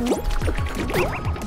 えっ?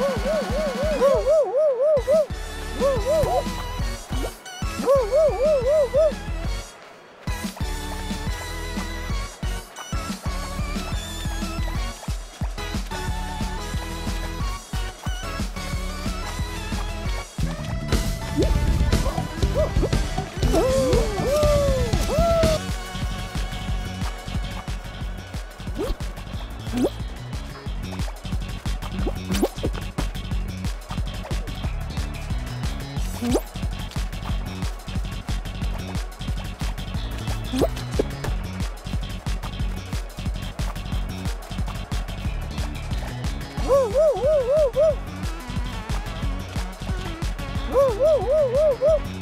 Woo! woo, woo, woo.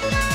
Bye.